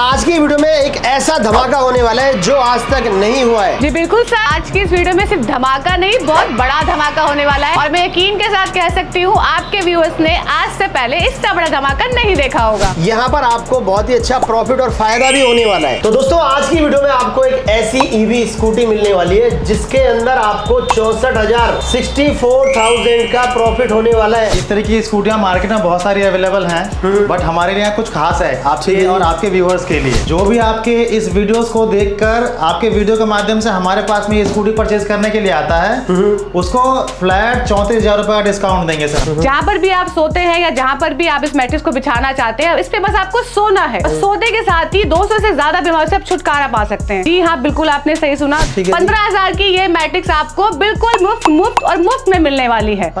आज की वीडियो में एक ऐसा धमाका होने वाला है जो आज तक नहीं हुआ है। जी बिल्कुल सर। आज की इस वीडियो में सिर्फ़ धमाका नहीं बहुत बड़ा धमाका होने वाला है। और मैं यकीन के साथ कह सकती हूँ आपके व्यूअर्स ने आज से पहले इससे बड़ा धमाका नहीं देखा होगा। यहाँ पर आपको बहुत ही अच्छा प्रॉफिट और फ़ायदा भी होने वाला है। तो दोस्तों आज की वीडियो में आपको एक ऐसी ईवी स्कूटी मिलने वाली है जिसके अंदर आपको चौसठ हज़ार सिक्सटी फोर थाउज़ेंड का प्रॉफिट होने वाला है। इस तरह की स्कूटियाँ मार्केट में बहुत सारी अवेलेबल है बट हमारे लिए कुछ खास है। आपके और आपके व्यूअर्स के लिए। जो भी आपके इस वीडियोस को देखकर आपके वीडियो के माध्यम से हमारे पास में स्कूटी परचेज करने के लिए आता है उसको फ्लैट चौंतीस हज़ार रूपए का डिस्काउंट देंगे सर। जहाँ पर भी आप सोते हैं या जहाँ पर भी आप इस मैट्रिक्स को बिछाना चाहते हैं इस पे बस आपको सोना है। और सोते के साथ ही 200 से ज़्यादा बीमारी से आप छुटकारा पा सकते हैं। जी हाँ बिल्कुल आपने सही सुना। पंद्रह हज़ार की ये मैट्रिक्स आपको बिल्कुल मुफ़्त मुफ़्त और मुफ़्त में मिलने वाली है।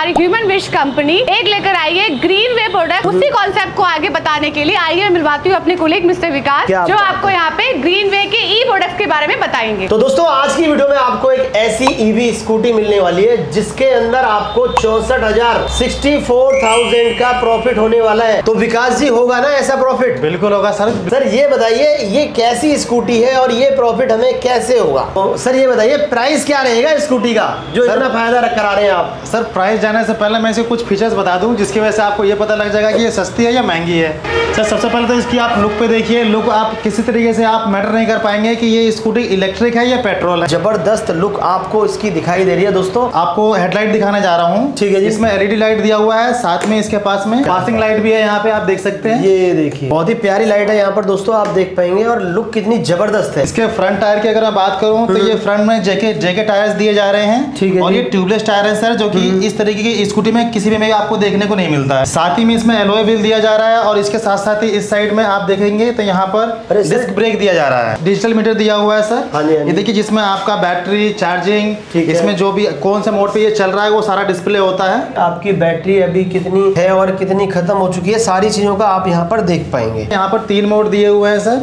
हमारी ह्यूमन विश कंपनी एक लेकर आई है ग्रीन वे प्रोडक्ट उसी कॉन्सेप्ट को आगे बताने के लिए आइए मैं मिलवाती हूँ अपने कोलीग मिस्टर विकास जो आपको यहाँ पे ग्रीन वे के ई प्रोडक्ट्स के बारे में बताएँगे। तो दोस्तों आज की वीडियो में आपको एक ऐसी ईवी स्कूटी मिलने वाली है जिसके अंदर आपको चौसठ हज़ार सिक्सटी फोर थाउज़ेंड का प्रॉफिट होने वाला है। तो विकास जी होगा ना ऐसा प्रॉफिट बिल्कुल होगा सर। सर ये बताइए ये कैसी स्कूटी है और ये प्रॉफिट हमें कैसे होगा? तो सर ये बताइए प्राइस क्या रहेगा स्कूटी का? जो इतना फ़ायदा करा रहे हैं आप। सर प्राइस जाने से पहले मैं इसके कुछ फीचर्स बता दूँ जिसकी वजह से आपको ये पता लग जाएगा कि ये सस्ती है या महँगी है। सर सबसे पहले तो इसकी आप लुक पे देखिए। लुक आप किसी तरीके से आप मैटर नहीं कर पाएँगे कि ये स्कूटी इलेक्ट्रिक है या पेट्रोल है। ज़बरदस्त लुक आपको इसकी दिखाई दे रही है दोस्तों। आपको हेडलाइट दिखाने जा रहा हूँ। ठीक है जी। इसमें एलईडी लाइट दिया हुआ है साथ में इसके पास में पासिंग लाइट भी है यहाँ पे आप देख सकते हैं। ये देखिए बहुत ही प्यारी लाइट है यहाँ पर दोस्तों आप देख पाएँगे और लुक कितनी ज़बरदस्त है। इसके फ्रंट टायर की अगर मैं बात करूँ तो ये फ्रंट में जेके जेके टायर्स दिए जा रहे हैं। ठीक है और ये ट्यूबलेस टायर है सर जो कि इस तरीके की स्कूटी में किसी भी में आपको देखने को नहीं मिलता है। साथ ही में इसमें एलोए व्हील दिया जा रहा है और इसके साथ साथ ही इस साइड में आप देखेंगे तो यहाँ पर डिस्क ब्रेक दिया जा रहा है। डिजिटल मीटर दिया हुआ है सर हाँ हाँ। ये देखिए जिसमें आपका बैटरी चार्जिंग इसमें जो भी कौन से मोड पे ये चल रहा है वो सारा डिस्प्ले होता है। आपकी बैटरी अभी कितनी है और कितनी खत्म हो चुकी है सारी चीज़ों का आप यहाँ पर देख पाएँगे। यहाँ पर तीन मोड दिए हुए हैं सर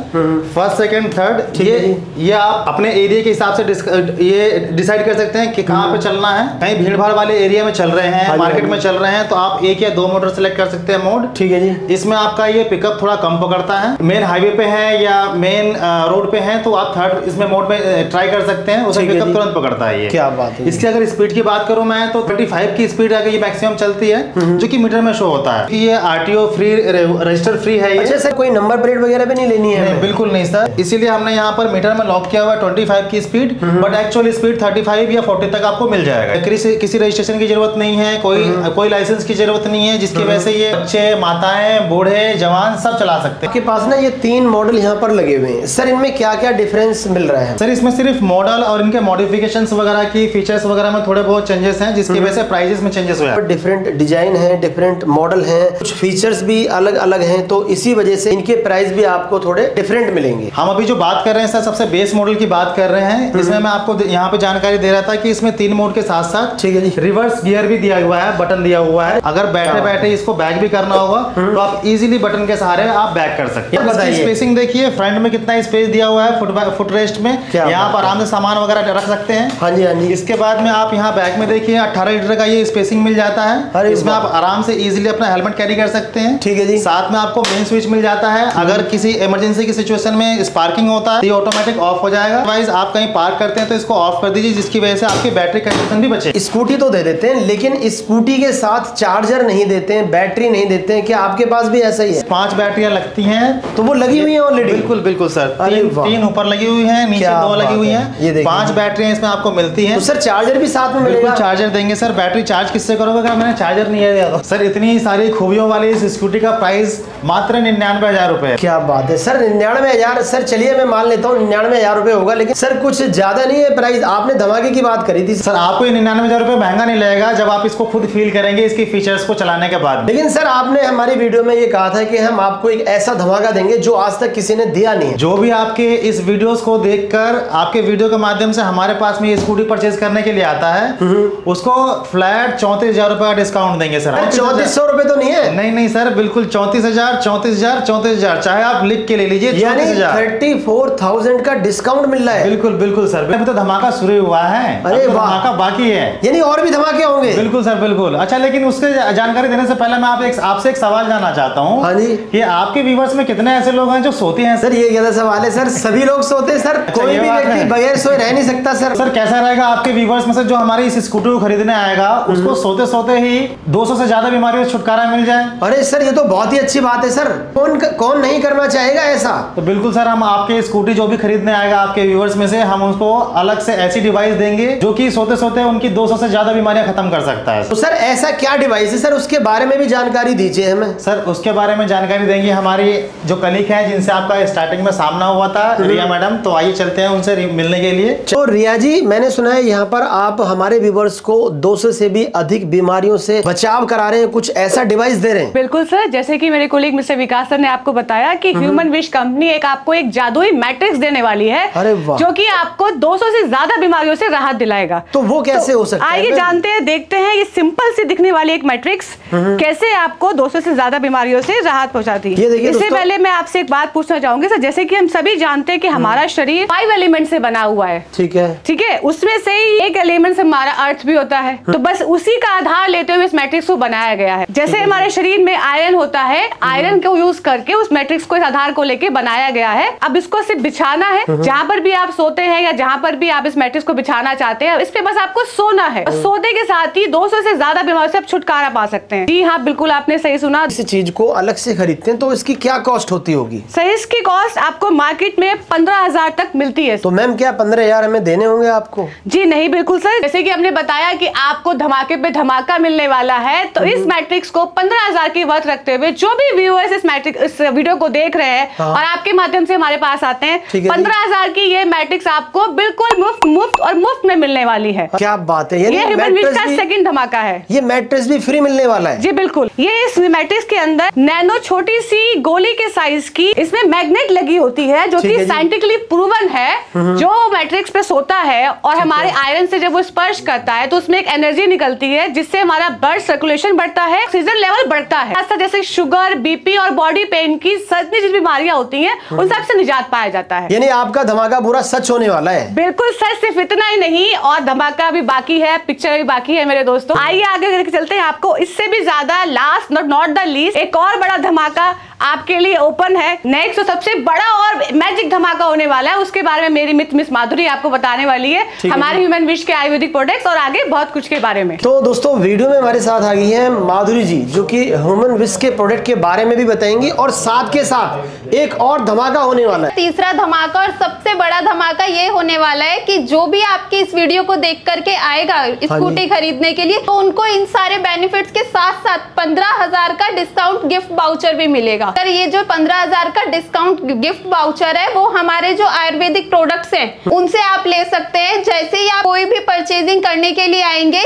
फ़र्स्ट सेकंड थर्ड ये ये आप अपने एरिया के हिसाब से ये डिसाइड कर सकते हैं कि कहाँ पे चलना है। कहीं भीड़ भाड़ वाले एरिया में चल रहे हाँ हैं मार्केट हाँ में चल रहे हैं तो आप एक या दो मोटर सेलेक्ट कर सकते हैं मोड ठीक है जी। इसमें आपका ये पिकअप थोड़ा कम पकड़ता है। मेन हाईवे पे है या मेन रोड पे है तो आप थर्ड इसमें मोड में ट्राई कर सकते हैं। उसमें पिकअप तुरंत पकड़ता है ये। क्या बात है इसकी अगर स्पीड की बात करूँ मैं तो 35 की स्पीड आगे ये मैक्सिमम चलती है जो कि मीटर में शो होता है। ये आरटीओ फ्री रजिस्टर फ्री है ये। अच्छा सर कोई नंबर प्लेट वगैरह भी नहीं लेनी है बिल्कुल नहीं सर। इसीलिए हमने यहाँ पर मीटर में लॉक किया हुआ है 25 की स्पीड बट एक्चुअल स्पीड 35 या 40 तक आपको मिल जाएगा। किसी रजिस्ट्रेशन की ज़रूरत नहीं है कोई कोई लाइसेंस की ज़रूरत नहीं है जिसकी वजह से ये बच्चे माताएँ बूढ़े जवान सब चला सकते हैं। आपके पास ना ये तीन मॉडल यहाँ पर लगे हुए हैं। सर इनमें क्या क्या डिफरेंस मिल रहा है? सर इसमें सिर्फ़ मॉडल और इनके मॉडिफिकेशन वगैरह की फीचर्स वगैरह में थोड़े बहुत चेंजेस हैं जिसकी वजह से प्राइजेस में चेंजेस हुए डिफरेंट डिज़ाइन है डिफरेंट मॉडल है कुछ फीचर्स भी अलग अलग है तो इसी वजह से इनके प्राइस भी आपको थोड़े डिफरेंट मिलेंगे। हम अभी जो बात कर रहे हैं सर सबसे बेस मॉडल की बात कर रहे हैं इसमें मैं आपको यहाँ पे जानकारी दे रहा था कि इसमें तीन मोड के साथ साथ ठीक है जी। रिवर्स गियर भी दिया हुआ है बटन दिया हुआ है। अगर बैठे क्या बैठे इसको बैक भी करना होगा तो आप इजीली बटन के सहारे आप बैक कर सकते हैं। स्पेसिंग देखिए फ्रंट में कितना स्पेस दिया हुआ है फुट फुट रेस्ट में। यहाँ पर आराम से सामान वगैरह रख सकते हैं। हाँ जी हाँ जी। इसके बाद में आप यहाँ बैक में देखिए 18 लीटर का ये स्पेसिंग मिल जाता है। इसमें आप आराम से इजिली अपना हेलमेट कैरी कर सकते हैं। ठीक है जी। साथ में आपको मेन स्विच मिल जाता है। अगर किसी इमरजेंसी की सिचुएशन में स्पार्किंग होता है ये ऑटोमेटिक ऑफ़ हो जाएगा। अदरवाइज़ आप कहीं पार्क करते हैं तो इसको ऑफ़ कर दीजिए जिसकी वजह से आपकी बैटरी कंडीशन भी बचे। स्कूटी तो दे देते हैं लेकिन स्कूटी के साथ चार्जर नहीं देते हैं बैटरी नहीं देते हैं क्या आपके पास भी ऐसा ही है? पाँच बैटरियाँ लगती हैं। तो वो लगी हुई है ऑलरेडी बिल्कुल बिल्कुल सर। तीन तीन ऊपर लगी हुई हैं नीचे दो लगी हुई है। ये देखिए। पाँच बैटरियाँ इसमें आपको मिलती हैं। तो सर चार्जर भी साथ में बिल्कुल चार्जर देंगे सर। बैटरी चार्ज किससे करोगे अगर मैंने चार्जर नहीं दिया तो? सर इतनी सारी खूबियों वाली इस स्कूटी का प्राइस मात्र निन्यानवे हज़ार रुपए क्या बात है। सर निन्यानवे हज़ार सर चलिए मैं मान लेता हूँ निन्यानवे हज़ार रुपए होगा लेकिन सर कुछ ज़्यादा नहीं है प्राइस। आपने धमाके की बात करी थी। सर आपको निन्यानवे हज़ार रुपए महँगा नहीं लगेगा जब आप इसको खुद फील करेंगे इसकी फीचर्स को चलाने के बाद। लेकिन सर आपने हमारी वीडियो में ये कहा था कि हम आपको एक ऐसा धमाका देंगे जो आज तक किसी ने दिया नहीं जो भी आपके इस वीडियोस को देखकर आपके वीडियो के माध्यम से हमारे पास में स्कूटी परचेज करने के लिए आता है उसको फ्लैट चौंतीस हज़ार रुपए का डिस्काउंट देंगे सर। चौतीस सौ रुपए तो नहीं है? नहीं नहीं सर बिल्कुल चौंतीस हज़ार चौंतीस हज़ार चौंतीस हज़ार। चाहे आप लिख के ले लीजिए यानी थर्टी फोर थाउज़ेंड का डिस्काउंट मिल रहा है। बिल्कुल बिल्कुल सर। अभी तो धमाका शुरू हुआ है। अरे तो। धमाका बाकी है। यानी और भी धमाके होंगे। बिल्कुल सर बिल्कुल। अच्छा लेकिन उसके जानकारी देने से पहले मैं आप एक आपसे एक सवाल जानना चाहता हूँ। हाँ जी। कि आपके व्यूवर्स में कितने ऐसे लोग हैं जो सोते हैं सर? ये कैसा सवाल है सर। सभी लोग सोते हैं सर। कोई भी व्यक्ति बगैर सोए रह नहीं सकता सर। सर कैसा रहेगा आपके व्यूवर्स में से जो हमारे इस स्कूटर को खरीदने आएगा उसको सोते सोते ही 200 से ज़्यादा बीमारियों से छुटकारा मिल जाए? अरे सर ये तो बहुत ही अच्छी बात है सर। कौन कौन नहीं करना चाहेगा ऐसा? तो बिल्कुल सर हम आपके स्कूटी जो भी खरीदने आएगा आपके व्यूवर्स में से हम उसको अलग से ऐसी डिवाइस देंगे जो कि सोते सोते उनकी 200 से ज़्यादा बीमारियाँ खत्म कर सकता है। तो सर ऐसा क्या डिवाइस है? सर उसके बारे में भी जानकारी दीजिए हमें। सर उसके बारे में जानकारी देंगे हमारी जो कलिक है जिनसे आपका स्टार्टिंग में सामना हुआ था रिया मैडम। तो आइए चलते हैं उनसे मिलने के लिए। तो रिया जी मैंने सुना है यहाँ पर आप हमारे व्यूवर्स को 200 से भी अधिक बीमारियों से बचाव करा रहे हैं कुछ ऐसा डिवाइस दे रहे हैं। बिल्कुल सर जैसे की मेरे कोलिग मिस्टर विकास सर ने आपको बताया की ह्यूमन विश कंपनी एक आपको एक जादुई मैट्रिक्स देने वाली है अरे जो की आपको 200 से ज़्यादा बीमारियों से राहत दिलाएगा। तो वो कैसे हो सकता है आइए जानते हैं देखते हैं ये सिंपल सी दिखने वाली एक मैट्रिक्स कैसे आपको 200 से ज़्यादा बीमारियों से राहत पहुंचाती है। इससे पहले मैं आपसे एक बात पूछना चाहूँगी सर जैसे कि हम सभी जानते हैं कि हमारा शरीर फाइव एलिमेंट से बना हुआ है। ठीक है। ठीक है? उसमें से ही एक एलिमेंट से हमारा अर्थ भी होता है। तो बस उसी का आधार लेते हुए इस मैट्रिक्स को बनाया गया है। जैसे हमारे शरीर में आयरन होता है आयरन को यूज़ करके उस मैट्रिक्स को इस आधार को लेके बनाया गया है। अब इसको सिर्फ़ बिछाना है। जहाँ पर भी आप सोते हैं या जहाँ पर भी आप इस मैट्रिक्स को बिछाना चाहते हैं इस पे बस आपको सोना है। सोते के साथ ही 200 से ज़्यादा बीमारी से आप छुटकारा पा सकते हैं। जी हाँ बिल्कुल आपने सही सुना। किसी चीज़ को अलग से खरीदते हैं तो इसकी क्या कॉस्ट होती होगी? सही इसकी कॉस्ट आपको मार्केट में पंद्रह हज़ार तक मिलती है। तो मैम क्या पंद्रह हज़ार हमें देने होंगे आपको? जी नहीं बिल्कुल सर। जैसे कि हमने बताया कि आपको धमाके पे धमाका मिलने वाला है तो इस मैट्रिक्स को पंद्रह हज़ार की वर्थ रखते हुए जो भी व्यूअर्स इस मैट्रिक इस वीडियो को देख रहे हैं हाँ। और आपके माध्यम से हमारे पास आते हैं। पंद्रह हज़ार की ये मैट्रिक्स आपको बिल्कुल मुफ़्त मुफ़्त और मुफ़्त में मिलने वाली है। क्या बात है ये ह्यूमन का सेकंड धमाका है। ये मैट्रेस भी फ्री मिलने वाला है। जी बिल्कुल। ये इस मैट्रिक्स के अंदर नैनो छोटी सी गोली के साइज़ की इसमें मैग्नेट लगी होती है जो कि। साइंटिफिकली प्रूवन है। जो मैट्रिक्स पे सोता है और हमारे आयरन से जब वो स्पर्श करता है तो उसमें एक एनर्जी निकलती है जिससे हमारा ब्लड सर्कुलेशन बढ़ता है ऑक्सीजन लेवल बढ़ता है। ऐसा जैसे शुगर बीपी और बॉडी पेन की सतनी जिस बीमारियाँ होती हैं उन सबसे निजात पाया जाता है। यानी आपका धमाका पूरा सच होने वाला है। बिल्कुल सच सिर्फ़ इतना ही नहीं और धमाका भी बाकी है पिक्चर भी बाकी है मेरे दोस्तों। आइए आगे चलते हैं। आपको इससे भी ज़्यादा last not not the least एक और बड़ा धमाका आपके लिए ओपन है। नेक्स्ट तो सबसे बड़ा और मैजिक धमाका होने वाला है उसके बारे में मेरी मित्र मिस माधुरी आपको बताने वाली है। है हमारे ह्यूमन विश के आयुर्वेदिक प्रोडक्ट्स और आगे बहुत कुछ के बारे में। तो दोस्तों वीडियो में हमारे साथ आ गई है माधुरी जी जो कि ह्यूमन विश के प्रोडक्ट के बारे में भी बताएँगी और साथ के साथ एक और धमाका होने वाला है। तीसरा धमाका और सबसे बड़ा धमाका ये होने वाला है कि जो भी आपकी इस वीडियो को देख करके आएगा स्कूटी खरीदने के लिए तो उनको इन सारे बेनिफिट्स के साथ साथ पंद्रह हज़ार का डिस्काउंट गिफ्ट बाउचर भी मिलेगा। सर ये जो पंद्रह हज़ार का डिस्काउंट गिफ्ट बाउचर है वो हमारे जो आयुर्वेदिक प्रोडक्ट्स हैं उनसे आप ले सकते हैं। जैसे ही आप कोई भी परचेजिंग करने के लिए आएँगे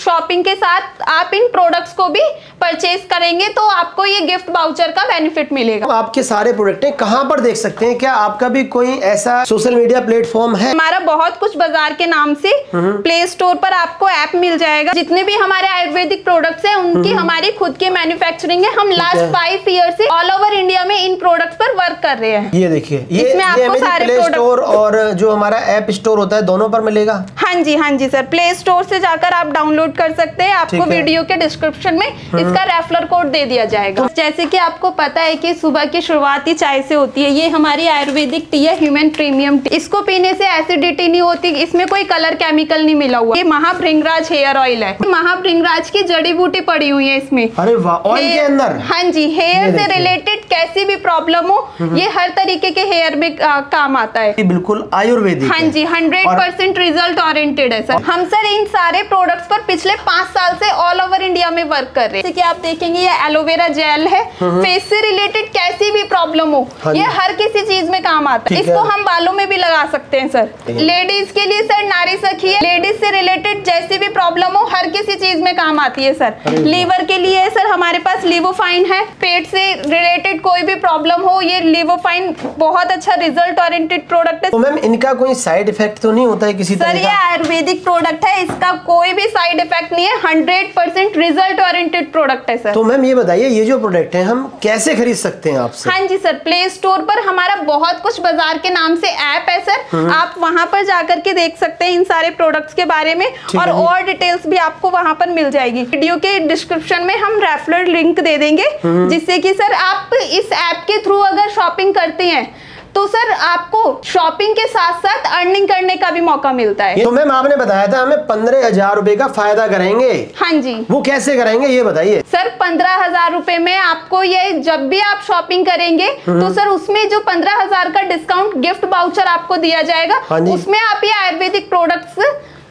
शॉपिंग के साथ आप इन प्रोडक्ट्स को भी परचेज करेंगे तो आपको ये गिफ्ट बाउचर का बेनिफिट मिलेगा। अब आपके सारे प्रोडक्ट कहाँ पर देख सकते हैं? क्या आपका भी कोई ऐसा सोशल मीडिया प्लेटफॉर्म है? हमारा बहुत कुछ बाज़ार के नाम से प्ले स्टोर पर आपको ऐप मिल जाएगा। जितने भी हमारे आयुर्वेदिक प्रोडक्ट्स हैं उनकी हमारी खुद की मैन्युफैक्चरिंग है। हम लास्ट फाइव ईयर से ऑल ओवर इंडिया में इन प्रोडक्ट्स पर वर्क कर रहे हैं। ये देखिए ये इसमें आपको सारे प्ले स्टोर और जो हमारा ऐप स्टोर होता है दोनों पर मिलेगा? हाँ जी हाँ जी सर प्ले स्टोर से जाकर आप डाउनलोड कर सकते हैं। आपको वीडियो के डिस्क्रिप्शन में इसका रेफरल कोड दे दिया जाएगा। जैसे की आपको पता है की सुबह की शुरुआत ही चाय से होती है। ये हमारी आयुर्वेदिक टी है ह्यूमन प्रीमियम टी इसको पीने से एसिडिटी नहीं होती। इसमें कोई कलर केमिकल नहीं मिला हुआ। ये महाभृंगराज हेयर ऑयल है। महाभृंगराज की जड़ी बूटी पड़ी हुई है इसमें। अरे वाह ऑयल के अंदर? हाँ जी हेयर से देखिए। रिलेटेड कैसी भी प्रॉब्लम हो ये हर तरीके के हेयर में आ, काम आता है। बिल्कुल आयुर्वेदिक हाँ जी हंड्रेड परसेंट रिज़ल्ट ओरिएंटेड है सर हम सर इन सारे प्रोडक्ट्स पर पिछले पाँच साल से ऑल ओवर इंडिया में वर्क कर रहे हैं। जैसे कि आप देखेंगे ये एलोवेरा जेल है। फेस से रिलेटेड कैसी भी प्रॉब्लम हो हाँ ये हर किसी चीज़ में काम आता है। इसको हम बालों में भी लगा सकते हैं सर लेडीज़ के लिए सर नारी सखी है। लेडीज़ से रिलेटेड जैसी भी प्रॉब्लम हो हर किसी चीज़ में काम आती है सर लीवर के लिए सर हमारे पास लिवोफाइन है। पेट से रिलेटेड कोई भी प्रॉब्लम हो ये लिवोफाइन बहुत अच्छा रिज़ल्ट ओरिएंटेड प्रोडक्ट है। तो मैम इनका कोई साइड इफ़ेक्ट तो नहीं होता है किसी सर ये आयुर्वेदिक प्रोडक्ट है इसका कोई भी साइड इफ़ेक्ट नहीं है hundred percent result oriented product है सर तो मैम ये बताइए ये जो प्रोडक्ट है हम कैसे खरीद सकते हैं आपसे? हाँ जी सर प्ले स्टोर पर हमारा बहुत कुछ बाज़ार के नाम से ऐप है सर आप वहाँ पर जाकर के देख सकते हैं इन सारे प्रोडक्ट्स के बारे में और और डिटेल्स भी आपको वहाँ पर मिल जाएगी। वीडियो के डिस्क्रिप्शन में हम रेफरल लिंक दे देंगे जिससे कि सर आप इस ऐप के थ्रू अगर शॉपिंग करते हैं तो सर आपको शॉपिंग के साथ साथ अर्निंग करने का भी मौका मिलता है। तो मैम आपने बताया था हमें पंद्रह हज़ार रुपए का फ़ायदा कराएँगे हाँ जी। वो कैसे कराएँगे ये बताइए। सर पंद्रह हज़ार रूपए में आपको ये जब भी आप शॉपिंग करेंगे तो सर उसमें जो पंद्रह हज़ार का डिस्काउंट गिफ्ट बाउचर आपको दिया जाएगा हाँ। उसमें आप ये आयुर्वेदिक प्रोडक्ट्स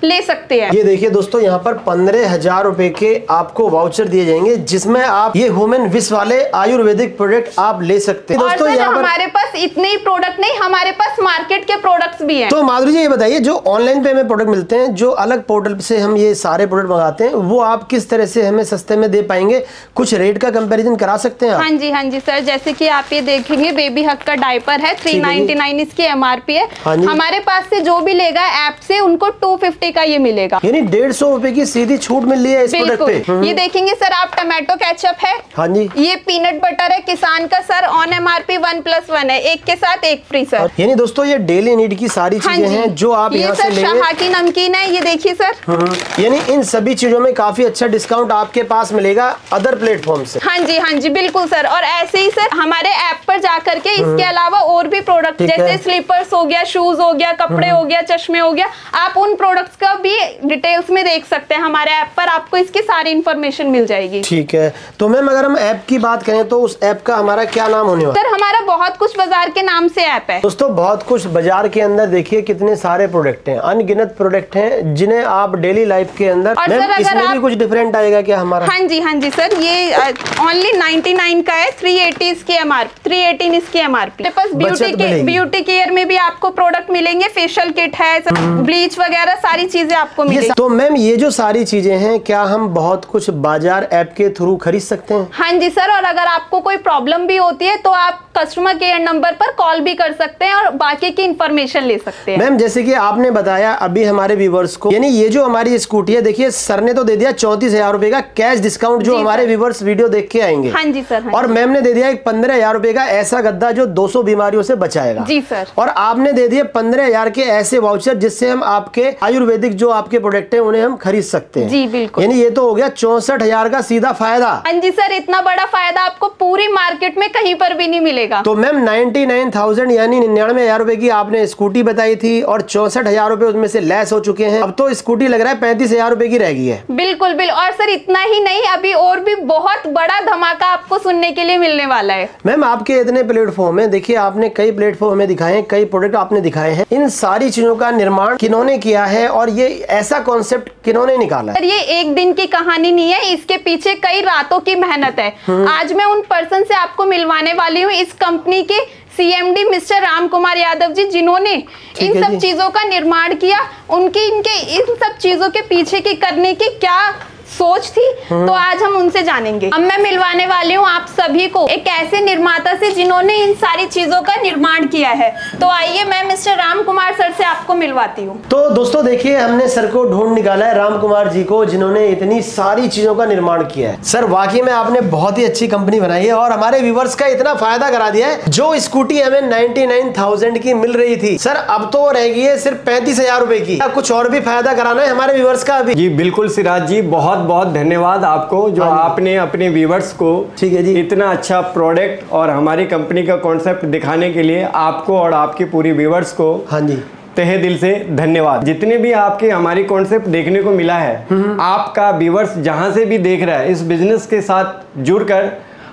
ले सकते हैं। ये देखिए दोस्तों यहाँ पर पंद्रह हज़ार रूपए के आपको वाउचर दिए जाएँगे जिसमें आप ये ह्यूमन विश वाले आयुर्वेदिक प्रोडक्ट आप ले सकते हैं। दोस्तों यहाँ पर हमारे पास इतने ही प्रोडक्ट नहीं हमारे पास मार्केट के प्रोडक्ट्स भी हैं। तो माधुरी जी ये बताइए जो ऑनलाइन पे हमें प्रोडक्ट मिलते हैं जो अलग पोर्टल से हम ये सारे प्रोडक्ट मंगाते हैं वो आप किस तरह से हमें सस्ते में दे पाएँगे? कुछ रेट का कंपैरिजन करा सकते हैं हाँ जी हाँ जी सर जैसे की आप ये देखेंगे बेबी हक का डायपर है थ्री इसकी एमआरपी है। हाँ। हमारे पास से जो भी लेगा एप से उनको टू फिफ्टी का ये मिलेगा। यानी डेढ़ सौ रूपए की सीधी छूट मिल रही है इस प्रोडक्ट पे। ये देखेंगे सर आप टमाटो कैचअप है। हाँ जी। ये पीनट बटर है किसान का sir on M R P one plus one है। एक के साथ एक फ्री सर यानी दोस्तों ये डेली नीड की सारी हाँ चीज़ें हैं जो आप यहाँ से शाहा की नमकीन है ये देखिए सर। हम्म, यानी इन सभी चीज़ों में काफ़ी अच्छा डिस्काउंट आपके पास मिलेगा अदर प्लेटफॉर्म से। हाँ जी हाँ जी बिल्कुल सर। और ऐसे ही सर हमारे ऐप पर जा करके इसके अलावा और भी प्रोडक्ट जैसे। स्लीपर्स हो गया शूज़ हो गया कपड़े हो गया चश्मे हो गया आप उन प्रोडक्ट्स का भी डिटेल्स में देख सकते हैं हमारे ऐप पर आपको इसकी सारी इन्फॉर्मेशन मिल जाएगी। ठीक है। तो मैम अगर हम ऐप की बात करें तो उस ऐप का हमारा क्या नाम होने वाला? सर हमारा बहुत कुछ बाज़ार के नाम से ऐप है। दोस्तों बहुत कुछ बाज़ार के अंदर देखिए कितने सारे प्रोडक्ट हैं। अनगिनत प्रोडक्ट हैं जिन्हें आप डेली लाइफ के अंदर और सर, अगर इसमें भी कुछ डिफरेंट आएगा क्या हमारा? हाँ जी हाँ जी सर ये ओनली 99 का है 380 इसकी एम आर 318 इसकी M R P beauty. Beauty care में भी आपको प्रोडक्ट मिलेंगे फेशियल किट है ब्लीच वगैरह सारी चीज़ें आपको मिलेगी। तो मैम ये जो सारी चीज़ें हैं क्या हम बहुत कुछ बाज़ार ऐप के थ्रू खरीद सकते हैं? हाँ जी सर और अगर आपको कोई प्रॉब्लम भी होती है तो आप कस्टमर केयर नंबर पर कॉल भी कर सकते हैं और बाकी की इंफॉर्मेशन ले सकते हैं। मैम जैसे कि आपने बताया अभी हमारे व्यूवर्स को यानी ये जो हमारी स्कूटी है देखिए सर ने तो दे दिया चौंतीस हज़ार रूपए का कैश डिस्काउंट जो हमारे व्यूवर्स वीडियो देख के आएँगे। हाँ जी सर हाँ और मैम ने दे दिया एक पंद्रह हज़ार रूपए का ऐसा गद्दा जो 200 बीमारियों से बचाएगा। जी, सर। और आपने दे दिए पंद्रह हज़ार के ऐसे वाउचर जिससे हम आपके आयुर्वेदिक जो आपके प्रोडक्ट है उन्हें हम खरीद सकते हैं। जी, बिल्कुल। यानी ये तो हो गया चौसठ हज़ार का सीधा फ़ायदा। हाँ जी सर इतना बड़ा फ़ायदा आपको पूरी मार्केट में कहीं पर भी नहीं मिलेगा। तो मैम नाइन्टी नाइन थाउज़ेंड यानी निन्यानवे हज़ार रुपए की आपने स्कूटी बताई थी और चौसठ हज़ार रुपए उसमें से लेस हो चुके हैं। अब तो स्कूटी लग रहा है पैंतीस हज़ार रुपए की रह गई है। बिल्कुल बिल्कुल और सर इतना ही नहीं अभी और भी बहुत बड़ा धमाका आपको सुनने के लिए मिलने वाला है। मैम आपके इतने प्लेटफॉर्म है देखिए आपने कई प्लेटफॉर्म हमें दिखाए हैं कई प्रोडक्ट आपने दिखाए हैं। इन सारी चीज़ों का निर्माण किन्होंने किया है और ये ऐसा कॉन्सेप्ट किन्होंने निकाला है? सर ये एक दिन की कहानी नहीं है इसके पीछे कई रातों की मेहनत है। आज मैं उन पर्सन से आपको मिलवाने वाली हूँ इस कंपनी के सीएमडी मिस्टर राम कुमार यादव जी जिन्होंने इन सब चीज़ों का निर्माण किया उनकी इनके इन सब चीज़ों के पीछे की करने की क्या सोच थी तो आज हम उनसे जानेंगे। अब मैं मिलवाने वाली हूँ आप सभी को। एक ऐसे निर्माता से जिन्होंने इन सारी चीज़ों का निर्माण किया है। तो आइए मैं मिस्टर राम कुमार सर से आपको मिलवाती हूँ। तो दोस्तों देखिए हमने सर को ढूंढ निकाला है राम कुमार जी को जिन्होंने इतनी सारी चीज़ों का निर्माण किया है। सर वाकई में आपने बहुत ही अच्छी कंपनी बनाई है और हमारे व्यूवर्स का इतना फ़ायदा करा दिया है जो स्कूटी हमें 99,000 की मिल रही थी। सर अब तो रह गई है सिर्फ़ पैंतीस हज़ार रुपए की। कुछ और भी फ़ायदा कराना है हमारे व्यूवर्स का अभी? जी बिल्कुल सिराज जी बहुत बहुत धन्यवाद आपको जो हाँ आपने अपने व्यूवर्स को ठीक है जी। इतना अच्छा प्रोडक्ट और हमारी कंपनी का कॉन्सेप्ट दिखाने के लिए आपको और आपकी पूरी व्यूवर्स को हाँ जी। तहे दिल से धन्यवाद। जितने भी आपके हमारी कॉन्सेप्ट देखने को मिला है आपका व्यूवर्स जहाँ से भी देख रहा है इस बिज़नेस के साथ जुड़कर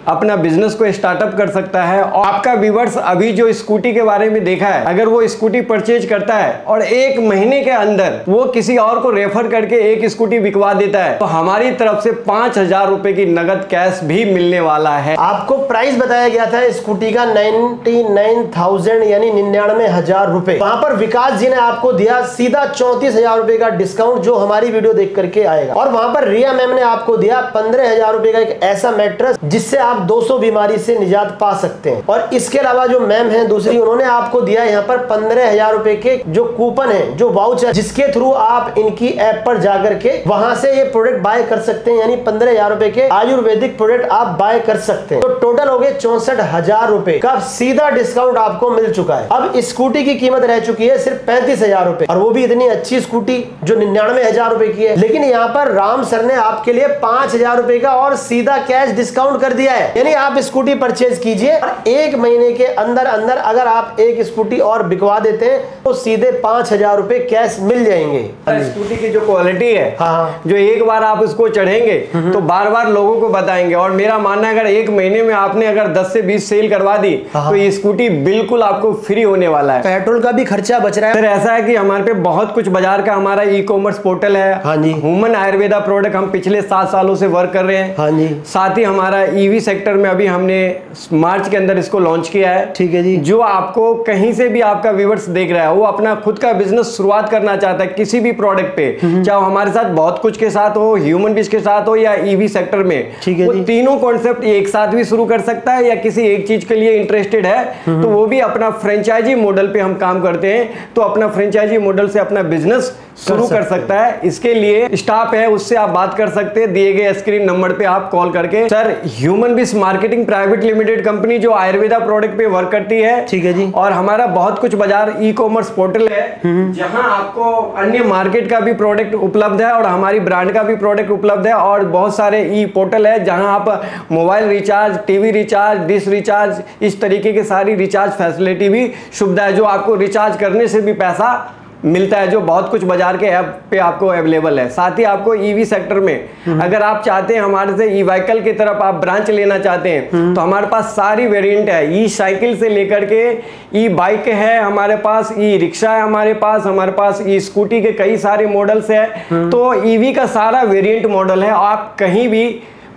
अपना बिज़नेस को स्टार्टअप कर सकता है और आपका व्यूवर्स अभी जो स्कूटी के बारे में देखा है अगर वो स्कूटी परचेज करता है और एक महीने के अंदर वो किसी और को रेफर करके एक स्कूटी बिकवा देता है तो हमारी तरफ़ से पाँच हज़ार रुपए की नगद कैश भी मिलने वाला है। आपको प्राइस बताया गया था स्कूटी का 99,000 यानी निन्यानवे हज़ार रुपए। वहाँ पर विकास जी ने आपको दिया सीधा चौंतीस हज़ार रुपए का डिस्काउंट जो हमारी वीडियो देख करके आएगा। और वहाँ पर रिया मैम ने आपको दिया पंद्रह हज़ार रुपए का एक ऐसा मैट्रेस जिससे आप 200 बीमारी से निजात पा सकते हैं। और इसके अलावा जो मैम है, दूसरी उन्होंने आपको दिया यहाँ पर पंद्रह हज़ार रुपए के जो कूपन है, जो वाउचर, जिसके थ्रू आप इनकी ऐप पर जाकर के वहाँ से ये प्रोडक्ट बाय कर सकते हैं, यानी पंद्रह हज़ार रुपए के आयुर्वेदिक प्रोडक्ट आप बाय कर सकते हैं। तो टोटल हो गए चौसठ हज़ार रुपए का सीधा डिस्काउंट आपको मिल चुका है। अब स्कूटी की कीमत रह चुकी है सिर्फ़ पैंतीस हज़ार और वो भी इतनी अच्छी स्कूटी जो निन्यानवे हज़ार की है। लेकिन यहाँ पर राम सर ने आपके लिए पाँच हज़ार का और सीधा कैश डिस्काउंट कर दिया है। यानी आप स्कूटी परचेज कीजिए और एक महीने के अंदर अंदर अगर आप एक स्कूटी और बिकवा देते हैं तो सीधे पाँच हज़ार रूपए कैश मिल जाएँगे। स्कूटी की जो क्वालिटी है हाँ। जो एक बार आप उसको चढ़ेंगे तो बार बार लोगों को बताएँगे। और मेरा मानना है अगर एक महीने में आपने अगर 10 से 20 सेल करवा दी हाँ। तो ये स्कूटी बिल्कुल आपको फ्री होने वाला है। पेट्रोल का भी खर्चा बच रहा है। ऐसा है कि हमारे पे बहुत कुछ बाज़ार का हमारा ई कॉमर्स पोर्टल है। हाँ जी। ह्यूमन आयुर्वेदा प्रोडक्ट हम पिछले सात सालों से वर्क कर रहे हैं। हाँ जी। साथ ही हमारा ईवी सेक्टर में अभी हमने मार्च के अंदर इसको लॉन्च किया है। ठीक है जी। जो आपको कहीं से भी आपका व्यूवर्स देख रहा है वो अपना खुद का बिज़नेस शुरुआत करना चाहता है किसी भी प्रोडक्ट पे। चाहे हमारे साथ बहुत कुछ के साथ हो ह्यूमन बीस के साथ हो या ईवी सेक्टर में। ठीक है वो तीनों कॉन्सेप्ट एक साथ भी शुरू कर सकता है या किसी एक चीज़ के लिए इंटरेस्टेड है तो वो भी अपना फ्रेंचाइजी मॉडल पे हम काम करते हैं तो अपना फ्रेंचाइजी मॉडल से अपना बिज़नेस शुरू कर सकता है। इसके लिए स्टाफ है उससे आप बात कर सकते हैं दिए गए स्क्रीन नंबर पे आप कॉल करके। Sir human bees marketing private limited company जो आयुर्वेदा प्रोडक्ट पे वर्क करती है ठीक है जी। और हमारा बहुत कुछ बाज़ार ई कॉमर्स पोर्टल है जहाँ आपको अन्य मार्केट का भी प्रोडक्ट उपलब्ध है और हमारी ब्रांड का भी प्रोडक्ट उपलब्ध है और बहुत सारे ई पोर्टल है जहाँ आप mobile recharge TV recharge dish recharge इस तरीके की सारी रिचार्ज फैसिलिटी भी सुविधा है जो आपको रिचार्ज करने से भी पैसा मिलता है जो बहुत कुछ बाज़ार के ऐप पे आपको अवेलेबल है। साथ ही आपको ईवी सेक्टर में अगर आप चाहते हैं हमारे से ई व्हीकल की तरफ़ आप ब्रांच लेना चाहते हैं तो हमारे पास सारी वेरिएंट है। ई साइकिल से लेकर के ई बाइक है हमारे पास ई रिक्शा है हमारे पास हमारे पास ई स्कूटी के कई सारे मॉडल्स है। तो ईवी का सारा वेरियंट मॉडल है। आप कहीं भी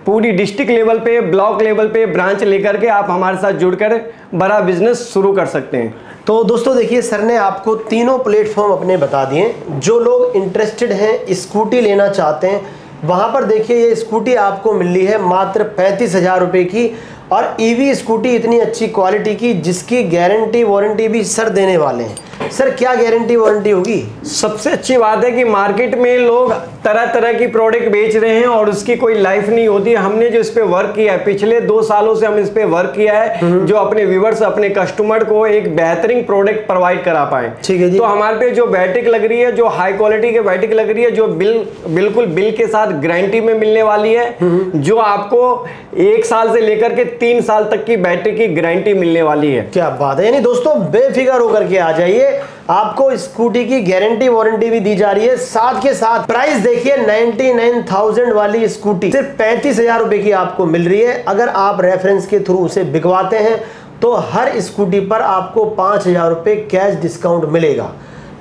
पूरी डिस्ट्रिक्ट लेवल पे ब्लॉक लेवल पे ब्रांच लेकर के आप हमारे साथ जुड़कर बड़ा बिज़नेस शुरू कर सकते हैं। तो दोस्तों देखिए, सर ने आपको तीनों प्लेटफॉर्म अपने बता दिए। जो लोग इंटरेस्टेड हैं स्कूटी लेना चाहते हैं, वहाँ पर देखिए, ये स्कूटी आपको मिली है मात्र पैंतीस हज़ार रुपये की और ईवी स्कूटी इतनी अच्छी क्वालिटी की, जिसकी गारंटी वारंटी भी सर देने वाले हैं। सर क्या गारंटी वारंटी होगी? सबसे अच्छी बात है कि मार्केट में लोग तरह तरह की प्रोडक्ट बेच रहे हैं और उसकी कोई लाइफ नहीं होती। हमने जो इस पे वर्क किया है पिछले दो सालों से हम इस पे वर्क किया है जो अपने व्यूवर्स अपने कस्टमर को एक बेहतरीन प्रोडक्ट प्रोवाइड करा पाए। ठीक है जी। तो हमारे पे जो बैटिक लग रही है जो हाई क्वालिटी के बैटिक लग रही है जो बिल बिल्कुल बिल के साथ गारंटी में मिलने वाली है जो आपको एक साल से लेकर के तीन साल तक की बैटरी की गारंटी मिलने वाली है। क्या बात है? यानी दोस्तों बेफिक्र होकर के आ जाइए। आपको स्कूटी की गारंटी वारंटी भी दी जा रही है। साथ के साथ प्राइस देखिए 99,000 वाली स्कूटी सिर्फ़ पैंतीस हज़ार रुपए की आपको मिल रही है। अगर आप रेफरेंस के थ्रू उसे बिकवाते हैं तो हर स्कूटी पर आपको पाँच हज़ार रुपए कैश डिस्काउंट मिलेगा।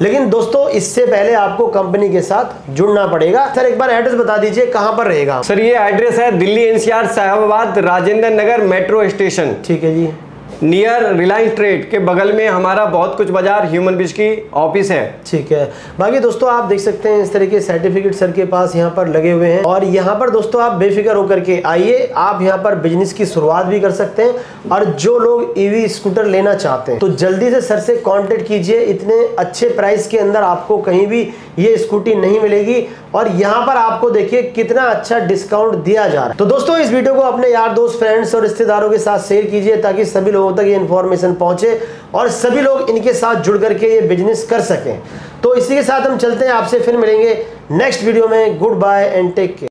लेकिन दोस्तों इससे पहले आपको कंपनी के साथ जुड़ना पड़ेगा। सर एक बार एड्रेस बता दीजिए कहाँ पर रहेगा? सर ये एड्रेस है Delhi NCR Sahibabad Rajendra Nagar metro station. ठीक है जी। नियर रिलायंस ट्रेड के बगल में हमारा बहुत कुछ बाज़ार ह्यूमन बीच की ऑफ़िस है। ठीक है। बाकी दोस्तों, आप देख सकते हैं इस तरह के सर्टिफिकेट सर के पास यहाँ पर लगे हुए हैं। और यहाँ पर दोस्तों, आप बेफिक्र होकर के आइए। आप यहाँ पर बिज़नेस की शुरुआत भी कर सकते हैं। और जो लोग ईवी स्कूटर लेना चाहते हैं तो जल्दी से सर से कॉन्टेक्ट कीजिए। इतने अच्छे प्राइस के अंदर आपको कहीं भी ये स्कूटी नहीं मिलेगी। और यहाँ पर आपको देखिए कितना अच्छा डिस्काउंट दिया जा रहा है। तो दोस्तों, इस वीडियो को अपने यार, दोस्त फ्रेंड्स और रिश्तेदारों के साथ शेयर कीजिए ताकि सभी लोगों तक ये इन्फॉर्मेशन पहुँचे और सभी लोग इनके साथ जुड़ करके ये बिज़नेस कर सकें। तो इसी के साथ हम चलते हैं, आपसे फिर मिलेंगे नेक्स्ट वीडियो में। Goodbye and take care